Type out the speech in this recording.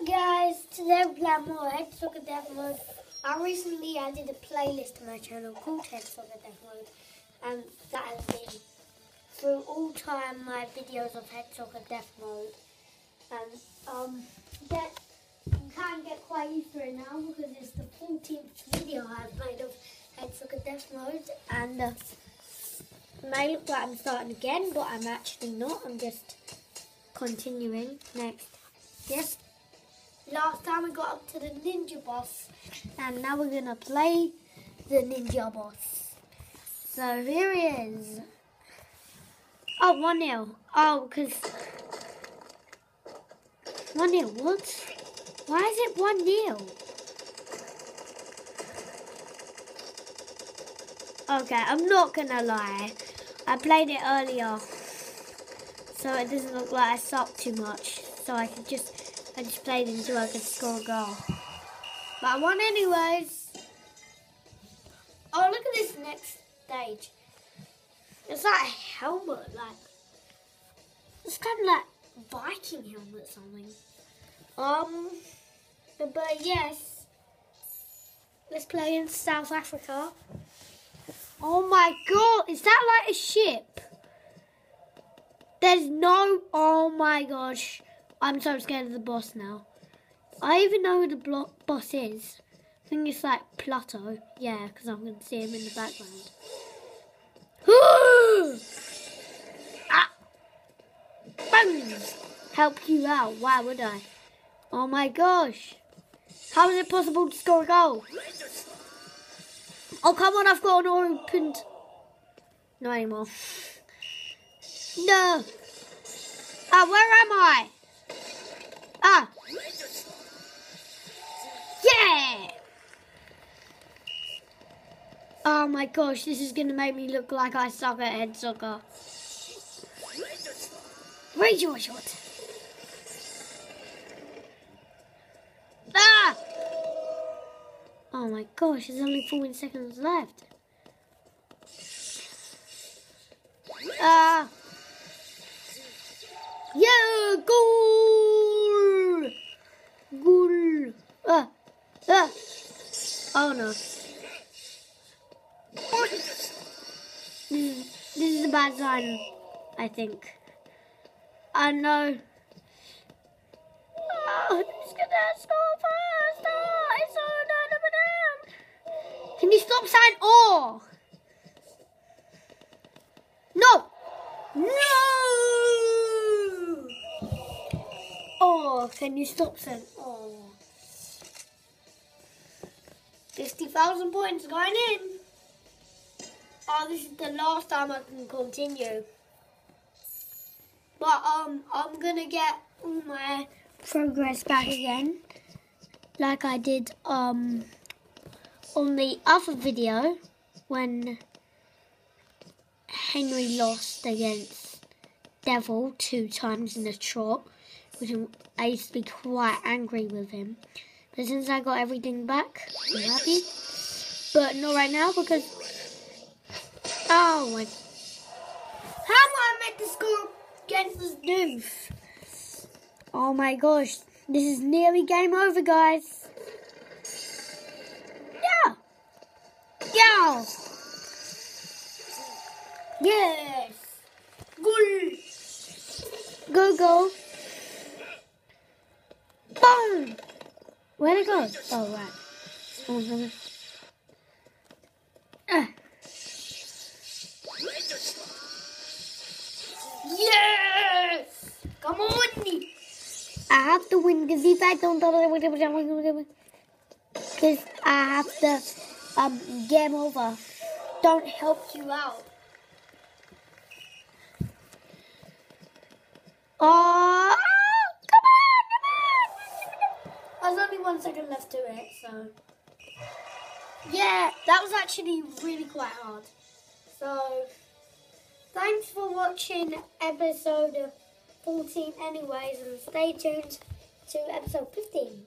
up guys? Today we're playing more Head Soccer Death Mode. I recently added a playlist to my channel called Head Soccer Death Mode and that has been through all time my videos of Head Soccer Death Mode and um that you can get quite used to it now because it's the 14th video I've made of Head Soccer Death Mode and uh, may look like I'm starting again but I'm actually not, I'm just continuing next. Yes, last time we got up to the ninja boss and now we're gonna play the ninja boss. So here he is. Oh, 1 0. Oh, because. 1 0, what? Why is it 1 0? Okay, I'm not gonna lie. I played it earlier. So it doesn't look like I suck too much. So I could just I just played until I could score a goal. But I won anyways. Oh, look at this next stage. It's like a helmet, like, it's kind of like Viking helmet something. Um, but yes, let's play in South Africa. Oh my god, is that like a ship? There's no, oh my gosh. I'm so scared of the boss now. I even know who the boss is. I think it's like Pluto. Yeah, because I'm going to see him in the background. ah! Help you out. Why would I? Oh my gosh. How is it possible to score a goal? Oh, come on. I've got an opened... No anymore. No. Ah, where am I? Ah! Yeah! Oh my gosh, this is going to make me look like I suck at head soccer. Raise your shot. Ah! Oh my gosh, there's only 14 seconds left. Ah! Yeah, goal! Goal! Ah! Ah! Oh no. This is, this is a bad sign, I think. I know. Oh, who's gonna score first? Oh, it's so down, Can you stop saying oh? No! No! Oh, can you stop saying, oh. 50,000 points going in. Oh, this is the last time I can continue. But um, I'm going to get all my progress back again. Like I did um on the other video when Henry lost against Devil two times in a trot which I used to be quite angry with him. But since I got everything back, I'm happy. But not right now because... Oh my... How am I meant to score against this doof? Oh my gosh. This is nearly game over, guys. Yeah. Yeah. Yes. Go. Go, go. Boom! Where'd it go? Oh, right. Oh, no. Ah. Yes! Come on! I have to win because if I don't, because I have to um, game over. Don't help you out. Oh! There's only one second left to it, so... Yeah, that was actually really quite hard. So, thanks for watching episode 14 anyways, and stay tuned to episode 15.